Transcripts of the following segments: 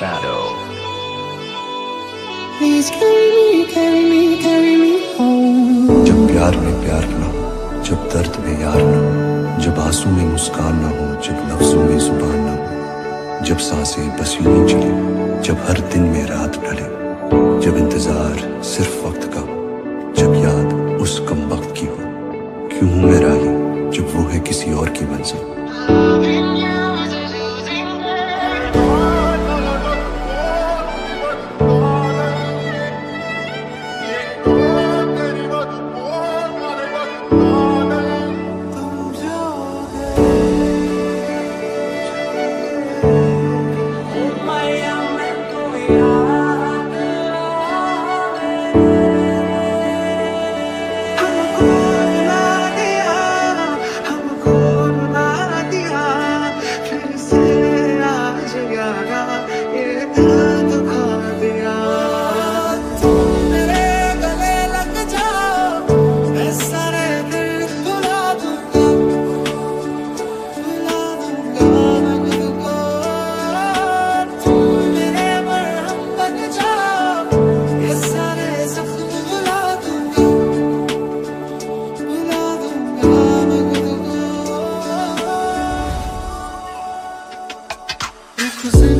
shadow. Please carry me, carry me, carry me home. जब प्यार में प्यार ना हो जब दर्द में यार ना हो जब आँसू में मुस्कान ना हो जब लफ्जों में ज़ुबान ना हो जब साँसें बस यूँ ही चले जब हर दिन में रात ढले जब इंतज़ार सिर्फ़ वक्त का हो जब याद उस कम वक्त की हो क्यों हूँ मैं राही जब वो है किसी और की मंजिल Cause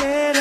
quiero.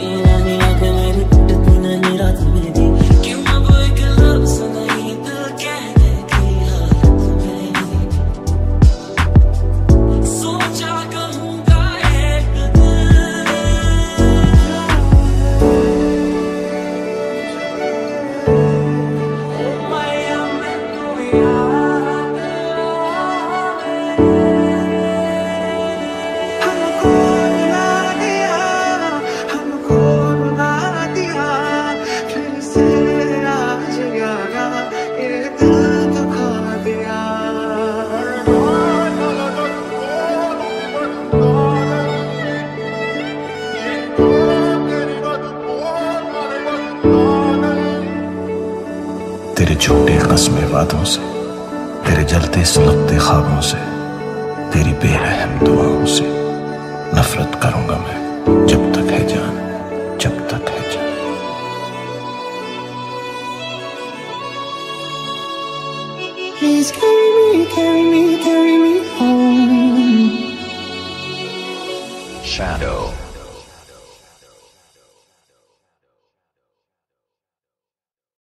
सोती नहीं आंखें मेरी टूटती नहीं रात वादों से तेरे जलते सुलगते ख्वाबों से तेरी बेरहम दुआओं से नफरत करूँगा मैं जब तक है जान जब तक है जान Please carry me, carry me, carry me home. Shadow.